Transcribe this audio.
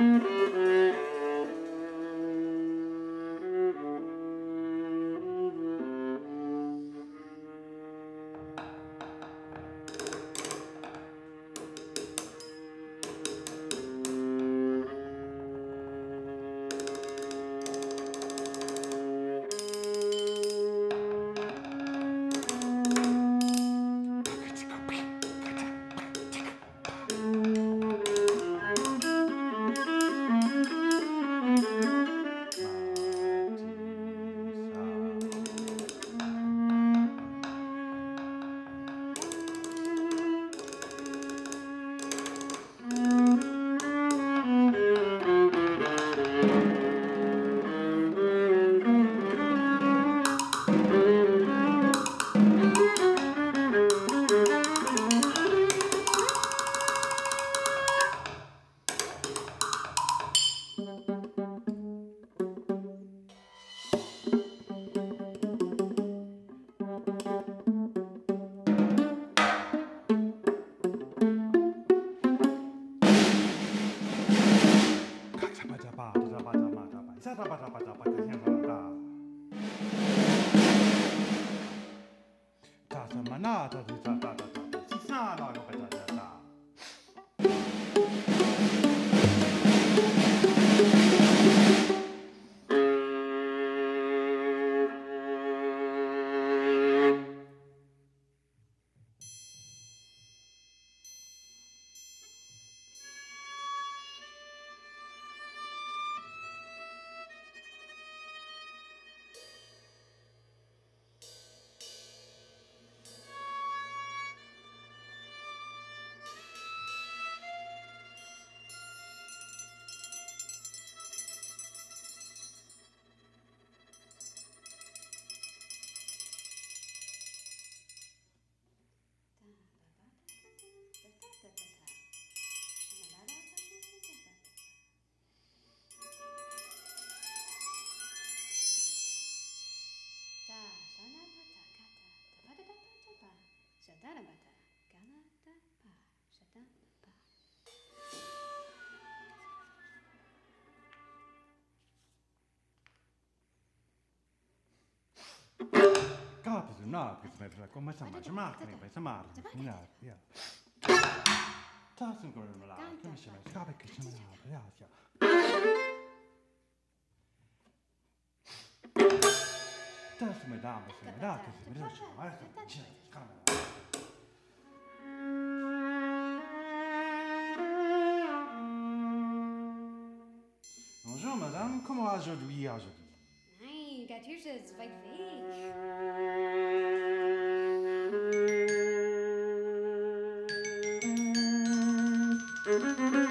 Mm-hmm. da da da da da da manata. Na pi me tra come sa ma ma che ne sa ma na ya ta sun go la che mi sa ma capi che sa ma ya ya ta su me ma su me da che se me da ci ma che ci ca Bonjour madame, comment aujourd'hui aujourd'hui? Nein, Gatüsche ist weit weg. Música